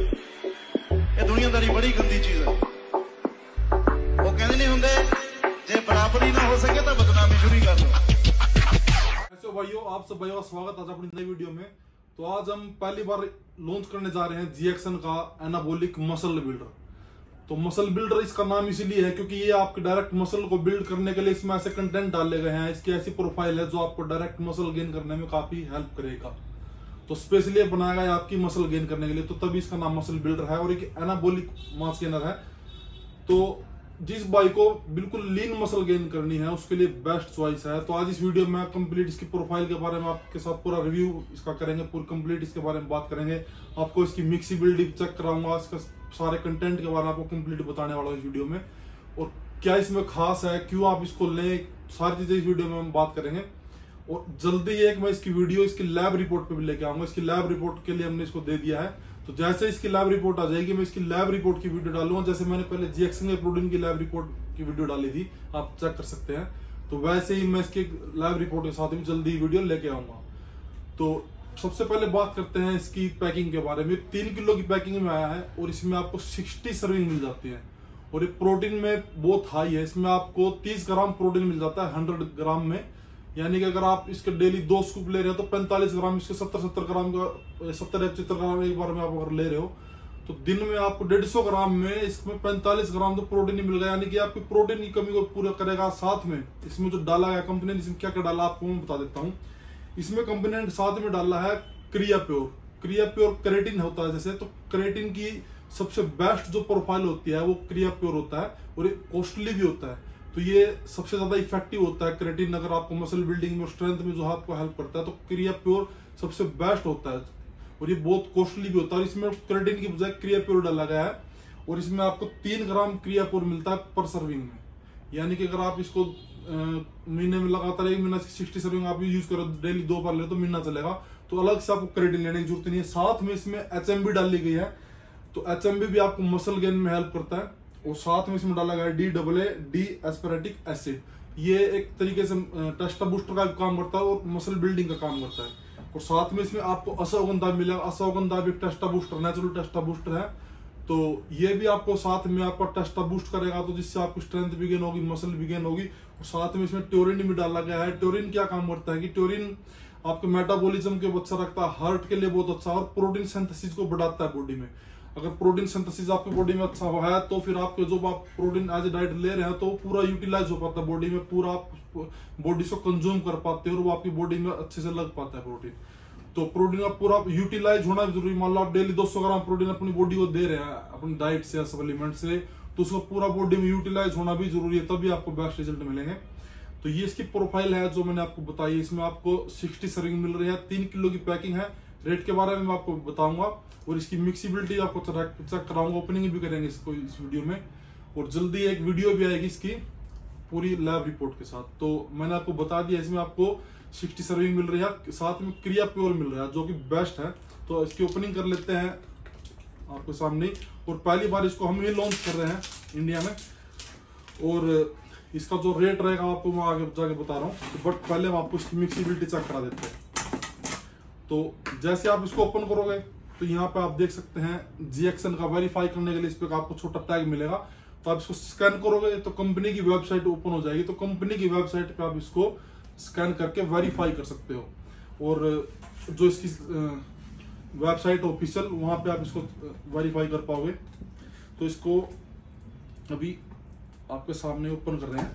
ਇਹ ਦੁਨੀਆਦਾਰੀ ਬੜੀ ਗੰਦੀ ਚੀਜ਼ ਹੈ ਉਹ ਕਹਿੰਦੇ ਨਹੀਂ ਹੁੰਦੇ ਜੇ ਬਰਾਬਰੀ ਨਾ ਹੋ ਸਕੇ ਤਾਂ ਬਦਨਾਮੀ ਸ਼ੁਰੂ ਕਰ ਲਓ कैसे हो भाइयों आप सब भाइयों का स्वागत है आज अपनी नई वीडियो में तो आज हम पहली बार लॉन्च करने जा रहे हैं जीएक्सन का एनाबोलिक मसल बिल्डर तो मसल बिल्डर इसका नाम इसीलिए है क्योंकि ये आपके डायरेक्ट मसल को बिल्ड करने के लिए इसमें ऐसे कंटेंट डाले गए हैं इसकी ऐसी प्रोफाइल है जो आपको डायरेक्ट मसल गेन करने में काफी हेल्प करेगा तो स्पेशली बनाया गया आपकी मसल गेन करने के लिए तो तभी इसका नाम मसल बिल्डर है और एक एनाबोलिक मास गेनर है। तो जिस बाई को बिल्कुल लीन मसल गेन करनी है, उसके लिए बेस्ट चॉइस है। तो आज इस वीडियो में कंप्लीट इसकी प्रोफ़ाइल के बारे में आपके साथ पूरा रिव्यू इसका करेंगे, पूरी कंप्लीट इसके बारे में बात करेंगे। आपको इसकी मिक्सीबिलिटी चेक कराऊँगा, इसका सारे कंटेंट के बारे में आपको कंप्लीट बताने वाला हूँ इस वीडियो में। और क्या इसमें खास है, क्यों आप इसको लें, सारी चीज़ें इस वीडियो में हम बात करेंगे। और जल्दी एक मैं इसकी वीडियो, इसकी लैब रिपोर्ट पे भी लेके आऊँगा। इसकी लैब रिपोर्ट के लिए हमने इसको दे दिया है। तो जैसे इसकी लैब रिपोर्ट आ जाएगी, मैं इसकी लैब रिपोर्ट की वीडियो डालूँगा। जैसे मैंने पहले जीएक्सन के प्रोटीन की लैब रिपोर्ट की वीडियो डाली थी, आप चेक कर सकते हैं। तो वैसे ही मैं इसकी लैब रिपोर्ट के साथ भी जल्दी वीडियो लेके आऊँगा। तो सबसे पहले बात करते हैं इसकी पैकिंग के बारे में। तीन किलो की पैकिंग में आया है और इसमें आपको सिक्सटी सर्विंग मिल जाती है। और ये प्रोटीन में बहुत हाई है। इसमें आपको तीस ग्राम प्रोटीन मिल जाता है हंड्रेड ग्राम में। यानी कि अगर आप इसके डेली दो स्कूप ले रहे हो तो पैंतालीस ग्राम, इसके सत्तर सत्तर ग्राम का सत्तर पचहत्तर ग्राम एक बार में आप अगर ले रहे हो तो दिन में आपको डेढ़ सौ ग्राम में इसमें पैंतालीस ग्राम तो प्रोटीन ही मिल गया। यानी कि आपकी प्रोटीन की कमी को पूरा करेगा साथ में। इसमें जो डाला गया कंपनी ने, इसमें क्या क्या डाला आपको मैं बता देता हूँ। इसमें कंपनी ने साथ में डाला है क्रिया प्योर। क्रिया प्योर क्रेटिन होता है जैसे तो क्रेटिन की सबसे बेस्ट जो प्रोफ़ाइल होती है, वो क्रिया प्योर होता है और ये कॉस्टली भी होता है। तो ये सबसे ज़्यादा इफ़ेक्टिव होता है। क्रेटिन अगर आपको मसल बिल्डिंग में स्ट्रेंथ में जो आपको हेल्प करता है तो क्रिया प्योर सबसे बेस्ट होता है। और ये बहुत कॉस्टली भी होता है। और इसमें क्रेटिन की बजाय क्रिया प्योर डाला गया है। और इसमें आपको तीन ग्राम क्रिया प्योर मिलता है पर सर्विंग में। यानी कि अगर आप इसको महीने में लगातार एक महीना सिक्सटी सर्विंग आप यूज़ करो डेली दो बार ले तो महीना चलेगा। तो अलग से आपको क्रेडिट लेने की ज़रूरत नहीं है। साथ में इसमें एचएमबी डाली गई है। तो एचएमबी भी आपको मसल गेन में हेल्प करता है। और साथ में इसमें डाला गया D double A D aspartic acid ये एक तरीके से टेस्टा बूस्टर का काम करता है और मसल बिल्डिंग का काम करता है। और साथ में इसमें आपको असोगंधा मिलेगा असोगंधा भी testo booster natural testo booster है। तो ये भी आपको साथ में आपका टेस्टा बूस्ट करेगा तो जिससे आपकी स्ट्रेंथ भी गेन होगी मसल भी गेन होगी। और साथ में इसमें ट्योरिन भी डाला गया है। ट्योरिन क्या काम करता है कि ट्योरिन आपके मेटाबॉलिज्म के अच्छा रखता है हार्ट के लिए बहुत अच्छा और प्रोटीन सिंथेसिस को बढ़ाता है बॉडी में। अगर प्रोटीन सिंथेसिस आपकी बॉडी में अच्छा हुआ है तो फिर आपके जो आप प्रोटीन एज डाइट ले रहे हैं तो पूरा यूटिलाइज हो पाता है बॉडी में, पूरा आप बॉडी से कंज्यूम कर पाते हैं और वो आपकी बॉडी में अच्छे से लग पाता है प्रोटीन तो प्रोटीन का पूरा यूटिलाइज होना ज़रूरी मान लो आप डेली 200 ग्राम प्रोटीन अपनी बॉडी को दे रहे हैं, अपनी डाइट से या सप्लीमेंट से तो उसका पूरा बॉडी में यूटिलाइज होना भी ज़रूरी है, तभी आपको बेस्ट रिज़ल्ट मिलेंगे। तो ये इसकी प्रोफ़ाइल है जो मैंने आपको बताई इसमें आपको 60 सर्विंग मिल रही है। तीन किलो की पैकिंग है। रेट के बारे में मैं आपको बताऊँगा और इसकी मिक्सिबिलिटी आपको चेक कराऊँगा। ओपनिंग भी करेंगे इसको इस वीडियो में। और जल्दी एक वीडियो भी आएगी इसकी पूरी लैब रिपोर्ट के साथ। तो मैंने आपको बता दिया, इसमें आपको 60 सर्विंग मिल रही है। साथ में क्रिया प्योर मिल रहा है, जो कि बेस्ट है। तो इसकी ओपनिंग कर लेते हैं आपके सामने। और पहली बार इसको हम ही लॉन्च कर रहे हैं इंडिया में। और इसका जो रेट रहेगा आपको मैं आगे जाके बता रहा हूँ तो बट पहले हम आपको इसकी मिक्सिबिलिटी चेक करा देते हैं। तो जैसे आप इसको ओपन करोगे तो यहाँ पे आप देख सकते हैं जीएक्सन का वेरीफाई करने के लिए इस पर आपको छोटा टैग मिलेगा। तो आप इसको स्कैन करोगे तो कंपनी की वेबसाइट ओपन हो जाएगी। तो कंपनी की वेबसाइट पे आप इसको स्कैन करके वेरीफाई कर सकते हो। और जो इसकी वेबसाइट ऑफिशियल वहाँ पे आप इसको वेरीफाई कर पाओगे। तो इसको अभी आपके सामने ओपन कर रहे हैं।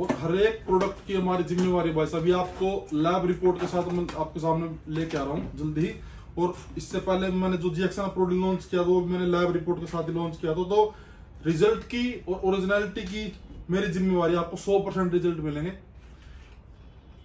और हर एक प्रोडक्ट की हमारी जिम्मेवारी भाई साहब, ये आपको लैब रिपोर्ट के साथ मैं आपके सामने लेके आ रहा हूँ जल्दी ही। और इससे पहले मैंने जो जीएक्सन प्रोडक्ट लॉन्च किया था, वो मैंने लैब रिपोर्ट के साथ ही लॉन्च किया था। तो रिज़ल्ट की और ओरिजिनलिटी की मेरी जिम्मेवारी, आपको 100 परसेंट रिज़ल्ट मिलेंगे।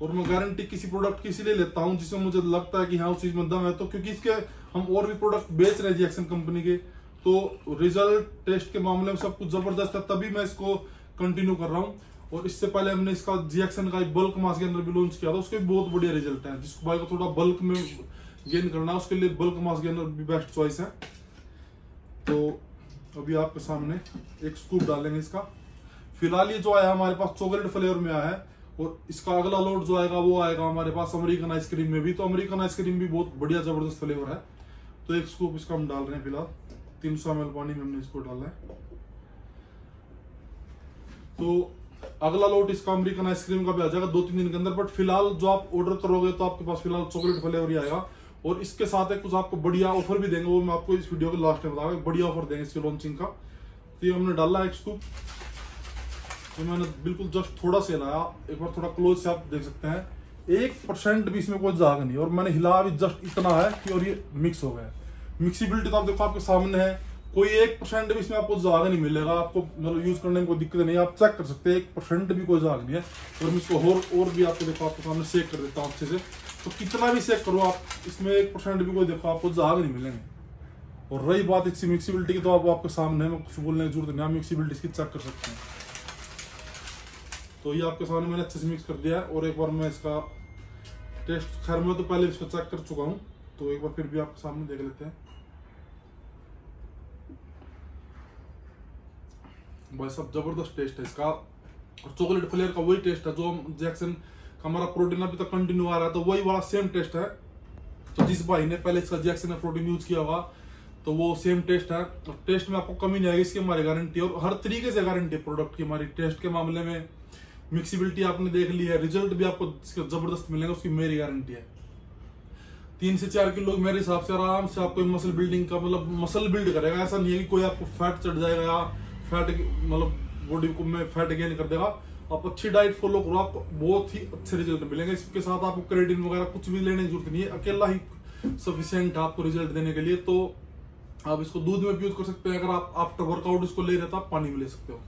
और मैं गारंटी किसी प्रोडक्ट की इसीलिए लेता हूँ जिसमें मुझे लगता है कि हाँ उस चीज़ में दम है। तो क्योंकि इसके हम और भी प्रोडक्ट बेच रहे हैं जीएक्सन कंपनी के। तो रिज़ल्ट टेस्ट के मामले में सब कुछ ज़बरदस्त है, तभी मैं इसको कंटिन्यू कर रहा हूँ। और इससे पहले हमने इसका जीएक्सन का एक बल्क मास के अंदर भी लॉन्च किया था, उसके भी बहुत बढ़िया रिज़ल्ट है। जिसको भाई को थोड़ा बल्क में गेन करना उसके लिए बल्क मास गेनर भी बेस्ट चॉइस है। तो अभी आपके सामने एक स्कूप डालेंगे इसका। फ़िलहाल ये जो आया हमारे पास चॉकलेट फ्लेवर में आया है, और इसका अगला लोड जो आएगा, वो आएगा हमारे पास अमेरिकन आइसक्रीम में भी। तो अमेरिकन आइसक्रीम भी बहुत बढ़िया ज़बरदस्त फ्लेवर है। तो एक स्कूप इसका हम डाल रहे हैं फ़िलहाल। तीन सौ एम पानी में हमने इसको डाला है। तो अगला लोट इसका अमेरिकन आइसक्रीम का भी आ जाएगा दो तीन दिन के अंदर बट फ़िलहाल जो आप ऑर्डर करोगे तो आपके पास फ़िलहाल चॉकलेट फ्लेवर ही आएगा। और इसके साथ एक कुछ आपको बढ़िया ऑफ़र भी देंगे, वो मैं आपको इस वीडियो के लास्ट में बताऊँगा। बढ़िया ऑफ़र देंगे इसके लॉन्चिंग का। तो ये हमने डाला एक स्कूप तो मैंने बिल्कुल जस्ट थोड़ा सा हिलाया। एक बार थोड़ा क्लोज से आप देख सकते हैं। एक परसेंट भी इसमें कोई जाग नहीं और मैंने हिलाया भी जस्ट इतना है कि और ये मिक्स हो गया मिक्सीबिलिटी तो आप देखो, आपके सामने है। कोई एक परसेंट भी इसमें आपको जाग नहीं मिलेगा। आपको मतलब यूज़ करने में कोई दिक्कत नहीं आप चेक कर सकते हैं, एक परसेंट भी कोई जाग नहीं है। और मैं इसको और और भी आपको देखो, आपके सामने सेक कर देता हूँ अच्छे से। तो कितना भी सेक करो आप, इसमें एक परसेंट भी कोई देखो, आपको जाग नहीं मिलेंगे। और रही बात इसकी मिक्सीबिलिटी की तो आप, आपके सामने है, कुछ बोलने की ज़रूरत नहीं आप मिक्सीबिलिटी इसकी चेक कर सकते हैं। तो ये आपके सामने मैंने अच्छे से मिक्स कर दिया है। और एक बार मैं इसका टेस्ट खैर मैं तो पहले इसको चेक कर चुका हूँ। तो एक बार फिर भी आपके सामने देख लेते हैं। भाई साहब ज़बरदस्त टेस्ट है इसका। और चॉकलेट फ्लेवर का वही टेस्ट है जो जैक्सन का हमारा प्रोटीन अभी तक कंटिन्यू आ रहा है तो वही वाला सेम टेस्ट है। तो जिस भाई ने पहले इसका जैक्सन प्रोटीन यूज़ किया होगा तो वो सेम टेस्ट है। और टेस्ट में आपको कमी नहीं आएगी, इसकी हमारी गारंटी और हर तरीके से गारंटी प्रोडक्ट की हमारी टेस्ट के मामले में। मिक्सिबिलिटी आपने देख ली है रिज़ल्ट भी आपको ज़बरदस्त मिलेगा, उसकी मेरी गारंटी है। तीन से चार किलो मेरे हिसाब से आराम से आपको मसल बिल्डिंग का मतलब मसल बिल्ड करेगा। ऐसा नहीं है कि कोई आपको फैट चढ़ जाएगा फैट मतलब बॉडी को में फैट गेन कर देगा। आप अच्छी डाइट फॉलो करो, आपको बहुत ही अच्छे रिज़ल्ट मिलेंगे। इसके साथ आपको क्रेडिट वगैरह कुछ भी लेने की ज़रूरत नहीं है। अकेला ही सफिशियंट है आपको रिज़ल्ट देने के लिए। तो आप इसको दूध में भी यूज़ कर सकते हैं। अगर आप आफ्टर वर्कआउट इसको ले रहे तो आप पानी में ले सकते हो।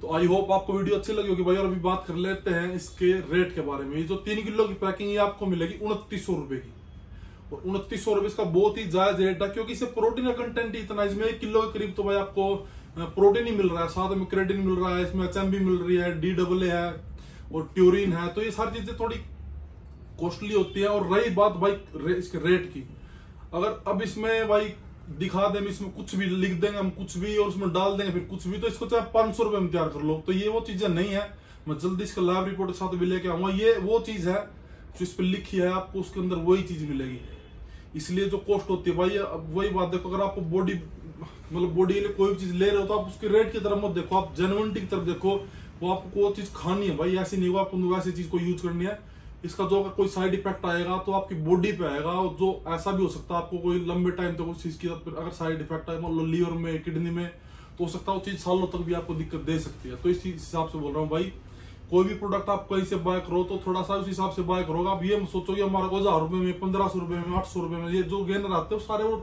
तो आई होप आपको वीडियो अच्छी लगी होगी भाई। और अभी बात कर लेते हैं इसके रेट के बारे में। ये जो तीन किलो की पैकिंग ये आपको मिलेगी उनतीस सौ रुपए की। उनतीस सौ रुपए इसका बहुत ही जायज़ रेट है क्योंकि इसे प्रोटीन का कंटेंट ही इतना इसमें एक किलो के करीब तो भाई आपको प्रोटीन ही मिल रहा है साथ में क्रेडिन मिल रहा है इसमें एच मिल रही है डी डबल ए है और ट्यूरिन है। तो ये सारी चीज़ें थोड़ी कॉस्टली होती है और रही बात भाई रे, इसके रेट की। अगर अब इसमें भाई दिखा दें इसमें कुछ भी लिख देंगे हम कुछ भी और उसमें डाल देंगे फिर कुछ भी तो इसको चाहे पाँच सौ रुपए में तैयार कर लो। तो ये वो चीज़ें नहीं है। मैं जल्दी इसका लैब रिपोर्ट के साथ भी लेके आऊँगा। ये वो चीज़ है जो इस पर लिखी है आपको उसके अंदर वही चीज़ मिलेगी। इसलिए जो कॉस्ट होती है भाई, अब वही बात देखो, अगर आपको बॉडी मतलब बॉडी के लिए कोई भी चीज़ ले रहे हो तो आप उसके रेट की तरफ़ मत देखो, आप जेनुअनिटी की तरफ़ देखो, वो आपको वो चीज़ खानी है भाई, ऐसी नहीं हो आपको वैसी चीज़ को यूज़ करनी है। इसका जो अगर कोई साइड इफ़ेक्ट आएगा तो आपकी बॉडी पे आएगा, और जो ऐसा भी हो सकता है, आपको कोई लंबे टाइम तक उस चीज़ की अगर साइड इफ़ेक्ट आए, मान लो लीवर में किडनी में तो हो सकता है वो चीज़ सालों तक भी आपको दिक्कत दे सकती है। तो इस हिसाब से बोल रहा हूँ भाई कोई भी प्रोडक्ट आप कहीं से बाय करो तो थोड़ा सा उस हिसाब से बाय करोगे। आप ये सोचो कि हमारा को हज़ार रुपए में, पंद्रह सौ रुपए में, आठ सौ रुपए में, ये जो गेनर आते हैं सारे वो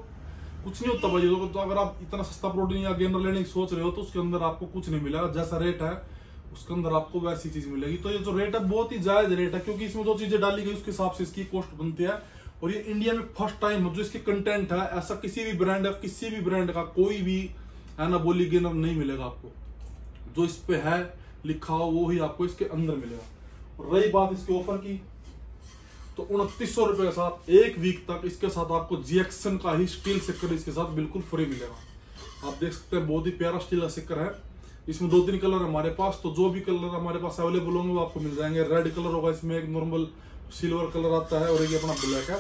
कुछ नहीं होता भाई। तो अगर आप इतना सस्ता प्रोटीन या गेनर लेने की सोच रहे हो तो उसके अंदर आपको कुछ नहीं मिलेगा। जैसा रेट है, उसके अंदर आपको वैसी चीज़ मिलेगी। तो ये जो रेट है, बहुत ही जायज़ रेट है, क्योंकि इसमें जो चीज़ें डाली गई, उसके हिसाब से इसकी कॉस्ट बनती है। और ये इंडिया में फ़र्स्ट टाइम जो इसके कंटेंट है, ऐसा किसी भी ब्रांड का किसी भी ब्रांड का कोई भी एनाबोलिक गेनर नहीं मिलेगा आपको। जो इस पे है लिखा हो, वो ही आपको इसके अंदर मिलेगा। और रही बात इसके ऑफ़र की तो उनतीस सौ रुपए के साथ, एक वीक तक इसके साथ आपको जीएक्सन का ही स्टील सिक्कर इसके साथ बिल्कुल फ्री मिलेगा। आप देख सकते हैं, बहुत ही प्यारा स्टील का सिक्कर है। इसमें दो तीन कलर हमारे पास तो जो भी कलर हमारे पास अवेलेबल होंगे, वो आपको मिल जाएँगे। रेड कलर होगा इसमें, एक नॉर्मल सिल्वर कलर आता है, और एक अपना ब्लैक है।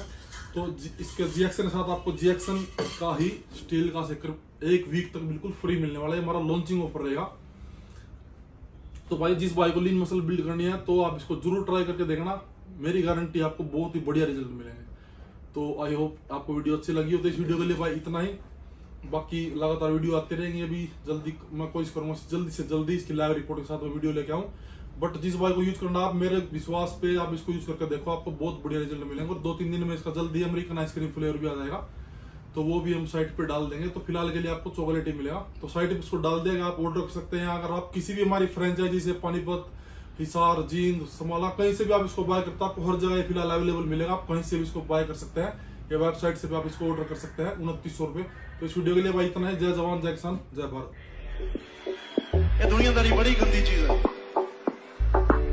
तो इसके जीएक्सन के साथ आपको जीएक्सन का ही स्टील का सिक्कर एक वीक तक बिल्कुल फ्री मिलने वाला है। हमारा लॉन्चिंग ऑफ़र रहेगा। तो भाई जिस भाई को लीन मसल बिल्ड करनी है तो आप इसको ज़रूर ट्राई करके देखना। मेरी गारंटी आपको बहुत ही बढ़िया रिज़ल्ट मिलेंगे। तो आई होप आपको वीडियो अच्छी लगी हो तो इस वीडियो के लिए भाई इतना ही। बाकी लगातार वीडियो आते रहेंगे अभी। जल्दी मैं कोशिश करूँगा जल्दी से जल्दी इसकी लाइव रिपोर्ट के साथ मैं वीडियो लेके आऊँ। बट जिस भाई को यूज़ करना, आप मेरे विश्वास पे आप इसको यूज़ करके देखो, आपको बहुत बढ़िया रिज़ल्ट मिलेंगे। और दो तीन दिन में इसका जल्दी अमेरिकन आइसक्रीम फ्लेवर भी आ जाएगा। तो वो भी हम साइट पे डाल देंगे। तो फ़िलहाल के लिए आपको चॉकलेट ही मिलेगा। तो साइट पे उसको डाल देगा, आप ऑर्डर कर सकते हैं। अगर आप किसी भी हमारी फ्रेंचाइजी से पानीपत, हिसार, जींद, समाला, कहीं से भी आप इसको बाय करते हैं, आपको हर जगह फ़िलहाल अवेलेबल मिलेगा। आप कहीं से भी इसको बाय कर सकते हैं। या वेबसाइट से भी आप इसको ऑर्डर कर सकते हैं। उनतीस सौ रुपये तो इस वीडियो के लिए भाई इतना है। जय जवान, जय किसान, जय भारत। ये दुनियादारी बड़ी गंदी चीज़ है।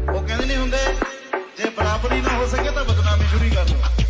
वो कहते नहीं होंगे जे बराबरी ना हो सके तो बदनामी शुरू ही कर दो।